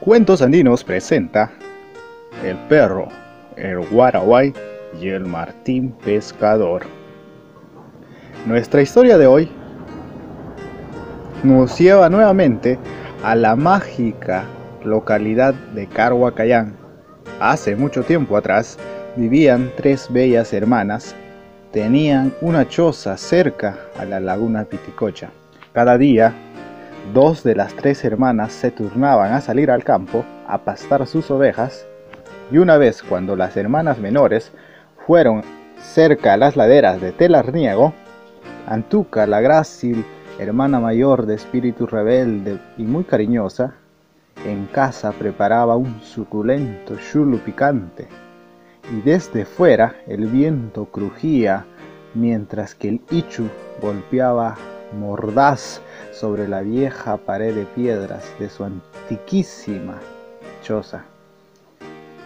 Cuentos Andinos presenta El perro, el guaraguay y el martín pescador. Nuestra historia de hoy nos lleva nuevamente a la mágica localidad de Carhuacayán. Hace mucho tiempo atrás vivían tres bellas hermanas. Tenían una choza cerca a la laguna Piticocha. Cada día Dos de las tres hermanas se turnaban a salir al campo a pastar sus ovejas y una vez cuando las hermanas menores fueron cerca a las laderas de Telarniego, Antuca, la grácil hermana mayor de espíritu rebelde y muy cariñosa, en casa preparaba un suculento chulu picante y desde fuera el viento crujía mientras que el ichu golpeaba mordaz sobre la vieja pared de piedras de su antiquísima choza.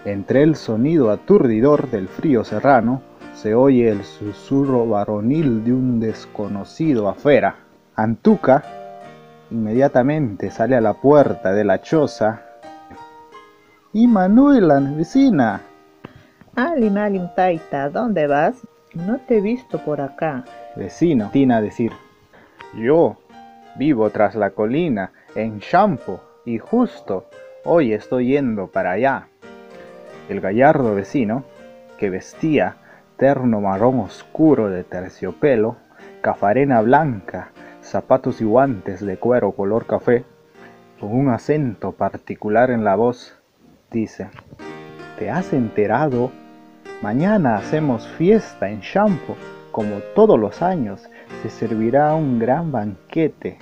Entre el sonido aturdidor del frío serrano se oye el susurro varonil de un desconocido afuera. Antuca inmediatamente sale a la puerta de la choza. ¡Y Manuela, vecina! Alin, Alin, Taita, ¿dónde vas? No te he visto por acá. Vecino, Tina decir. Yo Vivo tras la colina, en Champo, y justo hoy estoy yendo para allá. El gallardo vecino, que vestía terno marrón oscuro de terciopelo, cafarena blanca, zapatos y guantes de cuero color café, con un acento particular en la voz, dice, ¿te has enterado? Mañana hacemos fiesta en Champo, como todos los años, se servirá un gran banquete,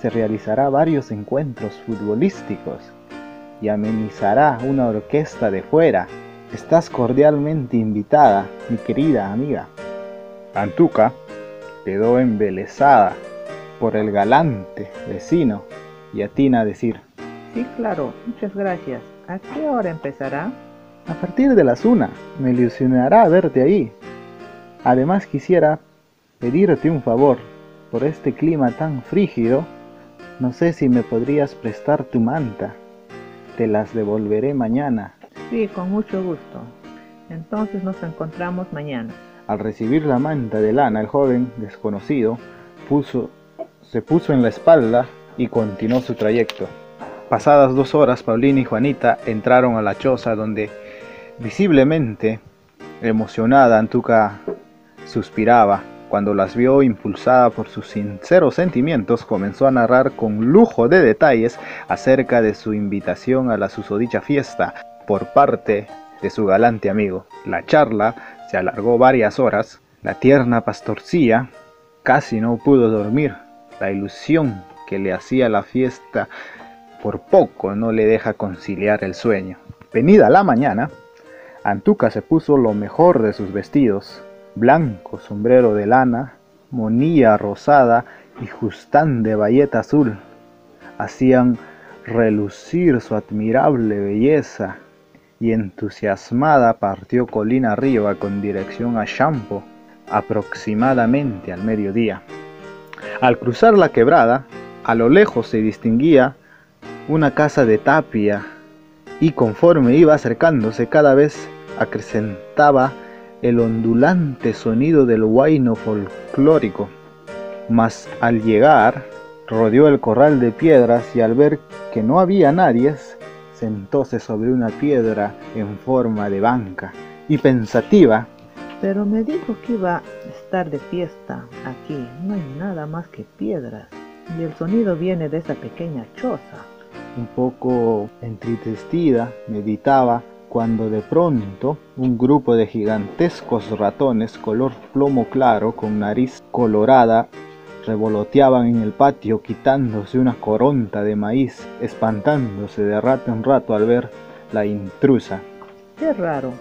se realizará varios encuentros futbolísticos y amenizará una orquesta de fuera. Estás cordialmente invitada, mi querida amiga. Antuca quedó embelesada por el galante vecino y atina a decir, Sí, claro, muchas gracias. ¿A qué hora empezará? A partir de las una, me ilusionará verte ahí. Además quisiera pedirte un favor. Por este clima tan frígido, no sé si me podrías prestar tu manta. Te las devolveré mañana. Sí, con mucho gusto. Entonces nos encontramos mañana. Al recibir la manta de lana, el joven desconocido puso, se puso en la espalda y continuó su trayecto. Pasadas dos horas, Paulina y Juanita entraron a la choza donde, visiblemente emocionada, Antuca suspiraba. Cuando las vio impulsada por sus sinceros sentimientos, comenzó a narrar con lujo de detalles acerca de su invitación a la susodicha fiesta por parte de su galante amigo. La charla se alargó varias horas. La tierna pastorcilla casi no pudo dormir. La ilusión que le hacía la fiesta por poco no le deja conciliar el sueño. Venida la mañana, Antuca se puso lo mejor de sus vestidos, blanco sombrero de lana, monilla rosada y justán de bayeta azul, hacían relucir su admirable belleza, y entusiasmada partió colina arriba con dirección a Champo, aproximadamente al mediodía. Al cruzar la quebrada, a lo lejos se distinguía una casa de tapia, y conforme iba acercándose cada vez acrecentaba el ondulante sonido del huayno folclórico. Mas al llegar, rodeó el corral de piedras y al ver que no había nadie, sentóse sobre una piedra en forma de banca y pensativa. Pero me dijo que iba a estar de fiesta aquí. No hay nada más que piedras. Y el sonido viene de esa pequeña choza. Un poco entristecida, meditaba cuando de pronto un grupo de gigantescos ratones color plomo claro con nariz colorada revoloteaban en el patio quitándose una coronta de maíz, espantándose de rato en rato al ver la intrusa. Qué raro.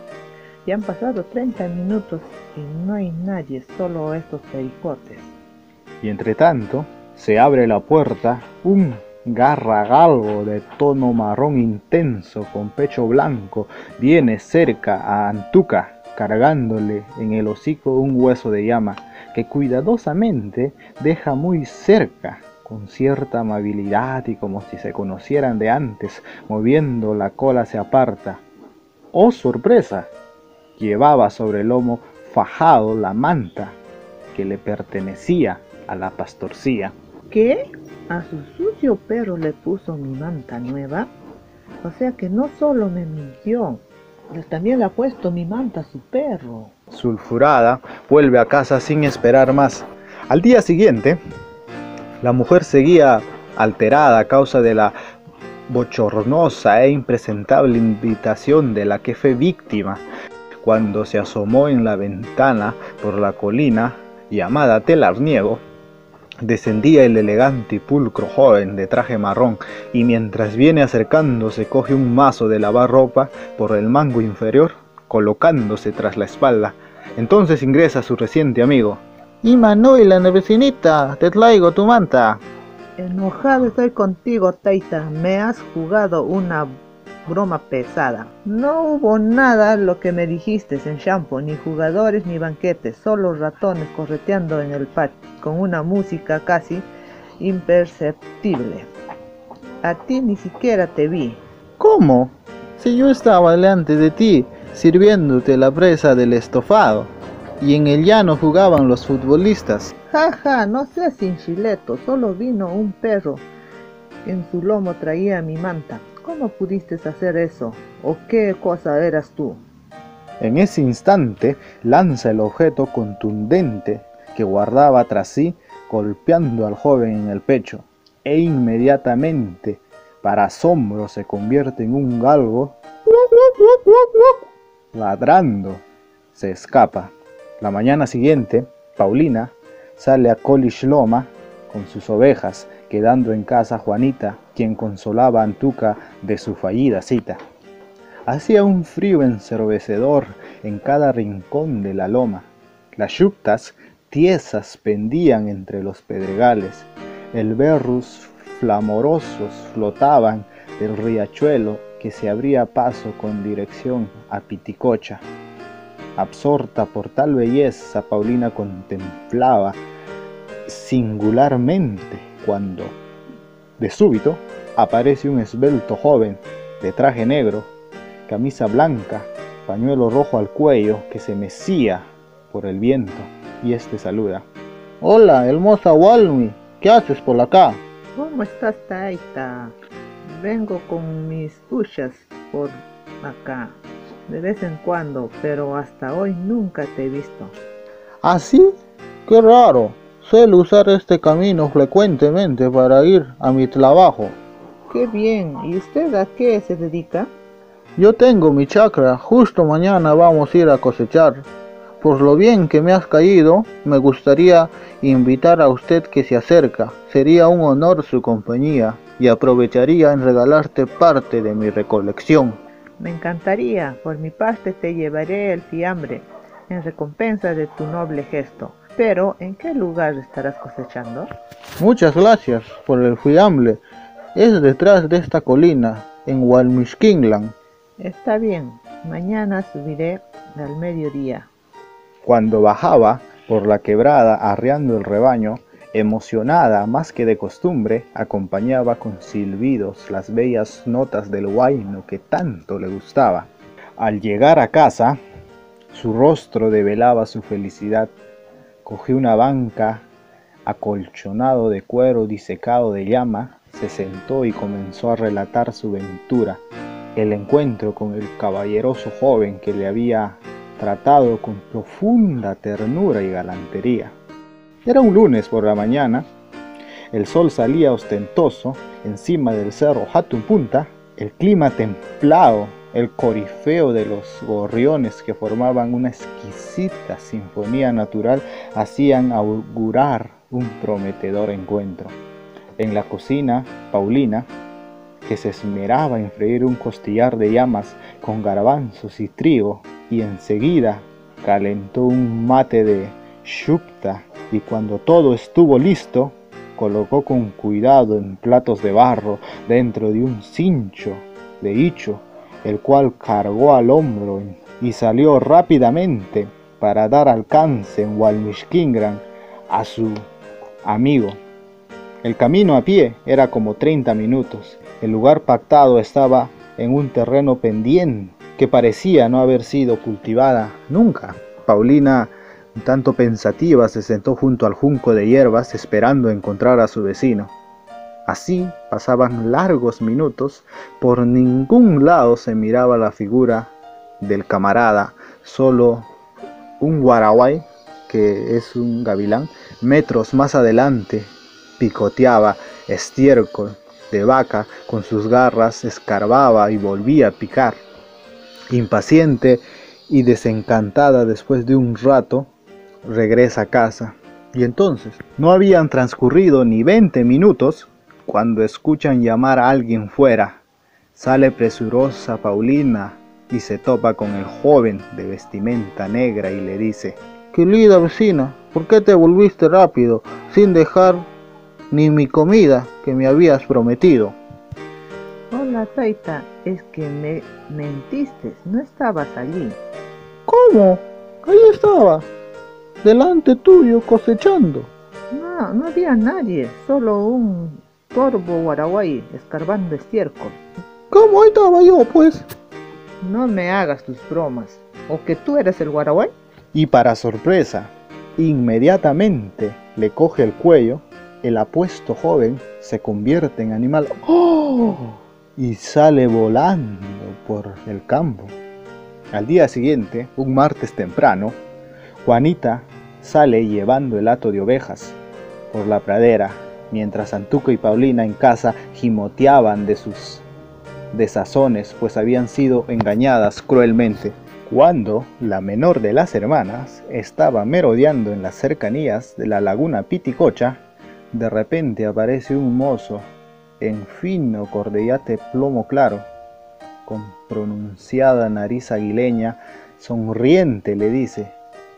Ya han pasado 30 minutos y no hay nadie, solo estos pericotes. Y entre tanto, se abre la puerta, un Garragalgo de tono marrón intenso con pecho blanco viene cerca a Antuca cargándole en el hocico un hueso de llama que cuidadosamente deja muy cerca con cierta amabilidad y como si se conocieran de antes, moviendo la cola se aparta. ¡Oh, sorpresa! Llevaba sobre el lomo fajado la manta que le pertenecía a la pastorcía. ¿Qué? ¿A su sucio perro le puso mi manta nueva? O sea que no solo me mintió, también le ha puesto mi manta a su perro. Sulfurada, vuelve a casa sin esperar más. Al día siguiente, la mujer seguía alterada a causa de la bochornosa e impresentable invitación de la que fue víctima cuando se asomó en la ventana por la colina llamada Telarniego Descendía el elegante y pulcro joven de traje marrón y mientras viene acercándose coge un mazo de lavar ropa por el mango inferior, colocándose tras la espalda. Entonces ingresa su reciente amigo. Y Manuel, la vecinita, te traigo tu manta. Enojado estoy contigo, Taita. Me has jugado una broma pesada. No hubo nada lo que me dijiste en shampoo, ni jugadores ni banquetes, solo ratones correteando en el patio, con una música casi imperceptible. A ti ni siquiera te vi. ¿Cómo? Si yo estaba delante de ti, sirviéndote la presa del estofado, y en el llano jugaban los futbolistas. Jaja, ja, no seas chileto, solo vino un perro. En su lomo traía mi manta. ¿Cómo pudiste hacer eso? ¿O qué cosa eras tú? En ese instante lanza el objeto contundente que guardaba tras sí, golpeando al joven en el pecho, e inmediatamente, para asombro, se convierte en un galgo, ladrando, se escapa. La mañana siguiente, Paulina sale a Loma con sus ovejas quedando en casa Juanita, quien consolaba a Antuca de su fallida cita. Hacía un frío encervecedor en cada rincón de la loma. Las yuctas tiesas pendían entre los pedregales. El berrus flamorosos flotaban del riachuelo que se abría paso con dirección a Piticocha. Absorta por tal belleza, Paulina contemplaba singularmente cuando, de súbito, aparece un esbelto joven de traje negro, camisa blanca, pañuelo rojo al cuello que se mecía por el viento, y este saluda. Hola, hermosa Walmi, ¿qué haces por acá? ¿Cómo estás, Taita? Vengo con mis huchas por acá, de vez en cuando, pero hasta hoy nunca te he visto. ¿Ah, sí? Qué raro. Suelo usar este camino frecuentemente para ir a mi trabajo. Qué bien. ¿Y usted a qué se dedica? Yo tengo mi chacra. Justo mañana vamos a ir a cosechar. Por lo bien que me has caído, me gustaría invitar a usted que se acerca. Sería un honor su compañía y aprovecharía en regalarte parte de mi recolección. Me encantaría. Por mi parte te llevaré el fiambre en recompensa de tu noble gesto. Pero, ¿en qué lugar estarás cosechando? Muchas gracias por el fiambre. Es detrás de esta colina, en Walmishkingland. Está bien, mañana subiré al mediodía. Cuando bajaba por la quebrada arreando el rebaño, emocionada más que de costumbre, acompañaba con silbidos las bellas notas del guayno que tanto le gustaba. Al llegar a casa, su rostro develaba su felicidad Cogió una banca acolchonado de cuero disecado de llama, se sentó y comenzó a relatar su ventura, el encuentro con el caballeroso joven que le había tratado con profunda ternura y galantería. Era un lunes por la mañana, el sol salía ostentoso encima del cerro Hatun Punta, el clima templado el corifeo de los gorriones que formaban una exquisita sinfonía natural hacían augurar un prometedor encuentro. En la cocina, Paulina, que se esmeraba en freír un costillar de llamas con garbanzos y trigo, y enseguida calentó un mate de shupta y cuando todo estuvo listo, colocó con cuidado en platos de barro dentro de un cincho de hicho el cual cargó al hombro y salió rápidamente para dar alcance en Walmishkingran a su amigo. El camino a pie era como 30 minutos. El lugar pactado estaba en un terreno pendiente que parecía no haber sido cultivada nunca. Paulina, un tanto pensativa, se sentó junto al junco de hierbas esperando encontrar a su vecino. Así pasaban largos minutos, por ningún lado se miraba la figura del camarada, solo un guaraguay, que es un gavilán, metros más adelante, picoteaba estiércol de vaca con sus garras, escarbaba y volvía a picar. Impaciente y desencantada después de un rato, regresa a casa. Y entonces, no habían transcurrido ni veinte minutos cuando escuchan llamar a alguien fuera. Sale presurosa Paulina y se topa con el joven de vestimenta negra y le dice, Querida vecina, ¿por qué te volviste rápido sin dejar ni mi comida que me habías prometido? Hola, Taita, es que me mentiste, no estabas allí. ¿Cómo? Ahí estaba, delante tuyo cosechando. No, no había nadie, solo un torbo guaraguay escarbando estiércol. ¿Cómo ahí estaba yo, pues? No me hagas tus bromas. ¿O que tú eres el guaraguay? Y para sorpresa, inmediatamente le coge el cuello, el apuesto joven se convierte en animal ¡Oh! y sale volando por el campo. Al día siguiente, un martes temprano, Juanita sale llevando el hato de ovejas por la pradera, mientras Antuco y Paulina en casa gimoteaban de sus desazones, pues habían sido engañadas cruelmente. Cuando la menor de las hermanas estaba merodeando en las cercanías de la laguna Piticocha, de repente aparece un mozo en fino cordellate plomo claro, con pronunciada nariz aguileña, sonriente le dice,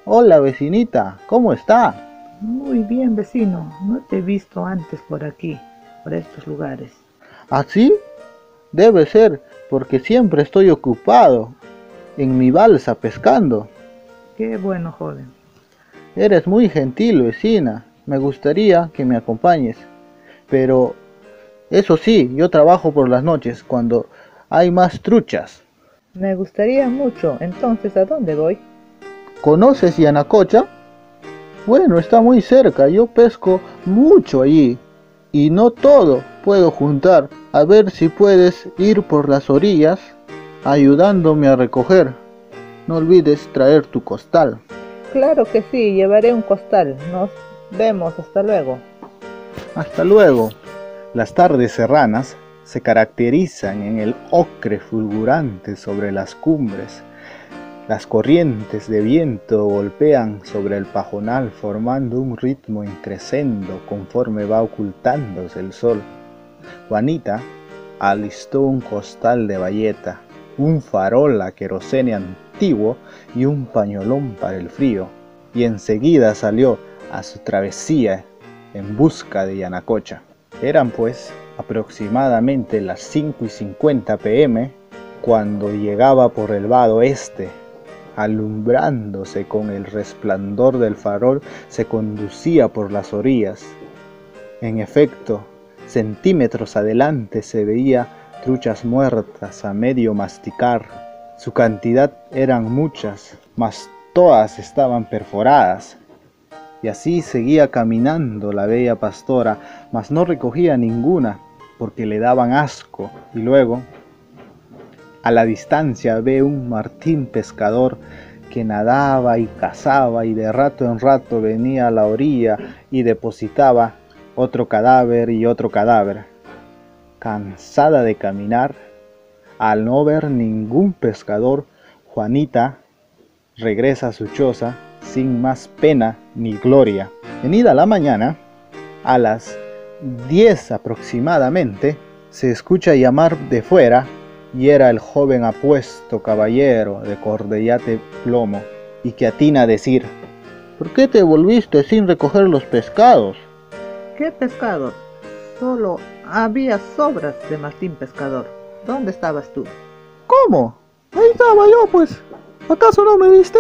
Hola vecinita, ¿cómo está? Muy bien vecino, no te he visto antes por aquí, por estos lugares. ¿Así? Debe ser, porque siempre estoy ocupado en mi balsa pescando. Qué bueno, joven. Eres muy gentil, vecina. Me gustaría que me acompañes. Pero, eso sí, yo trabajo por las noches cuando hay más truchas. Me gustaría mucho. Entonces, ¿a dónde voy? ¿Conoces Yanacocha? Bueno, está muy cerca. Yo pesco mucho allí. Y no todo puedo juntar. A ver si puedes ir por las orillas ayudándome a recoger. No olvides traer tu costal. Claro que sí, llevaré un costal. Nos vemos, hasta luego. Hasta luego. Las tardes serranas se caracterizan en el ocre fulgurante sobre las cumbres. Las corrientes de viento golpean sobre el pajonal formando un ritmo increscendo conforme va ocultándose el sol. Juanita alistó un costal de bayeta, un farol a querosene antiguo y un pañolón para el frío, y enseguida salió a su travesía en busca de Yanacocha. Eran pues aproximadamente las 5 y 50 pm cuando llegaba por el vado este, alumbrándose con el resplandor del farol, se conducía por las orillas. En efecto, centímetros adelante se veía truchas muertas a medio masticar. Su cantidad eran muchas, mas todas estaban perforadas. Y así seguía caminando la bella pastora, mas no recogía ninguna, porque le daban asco. Y luego, a la distancia ve un martín pescador que nadaba y cazaba y de rato en rato venía a la orilla y depositaba otro cadáver y otro cadáver. Cansada de caminar, al no ver ningún pescador, Juanita regresa a su choza sin más pena ni gloria. Venida la mañana, a las 10 aproximadamente, se escucha llamar de fuera y era el joven apuesto caballero de cordellate plomo y que atina a decir, ¿por qué te volviste sin recoger los pescados? ¿Qué pescado? Solo había sobras de Martín Pescador. ¿Dónde estabas tú? ¿Cómo? Ahí estaba yo, pues. ¿Acaso no me viste?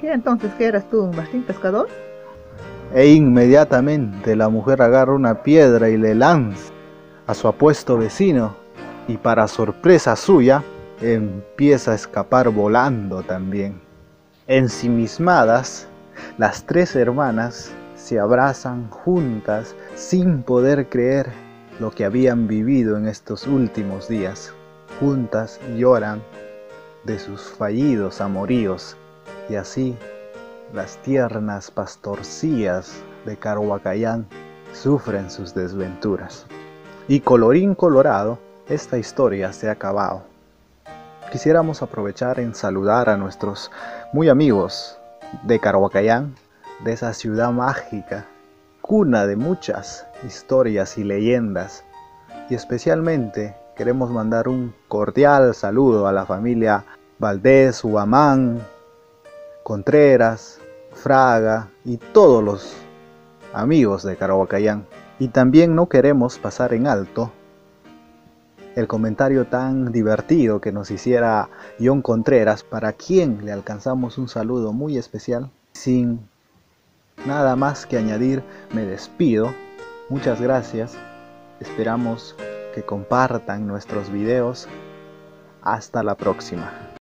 ¿Qué entonces que eras tú un Martín Pescador? E inmediatamente la mujer agarra una piedra y le lanza a su apuesto vecino y para sorpresa suya empieza a escapar volando también. Ensimismadas, las tres hermanas se abrazan juntas sin poder creer lo que habían vivido en estos últimos días. Juntas lloran de sus fallidos amoríos y así las tiernas pastorcías de Carhuacayán sufren sus desventuras. Y colorín colorado, esta historia se ha acabado. Quisiéramos aprovechar en saludar a nuestros muy amigos de Carhuacayán, de esa ciudad mágica, cuna de muchas historias y leyendas. Y especialmente queremos mandar un cordial saludo a la familia Valdés, Huamán, Contreras, Fraga y todos los amigos de Carhuacayán. Y también no queremos pasar en alto el comentario tan divertido que nos hiciera John Contreras, para quien le alcanzamos un saludo muy especial. Sin nada más que añadir, me despido. Muchas gracias. Esperamos que compartan nuestros videos. Hasta la próxima.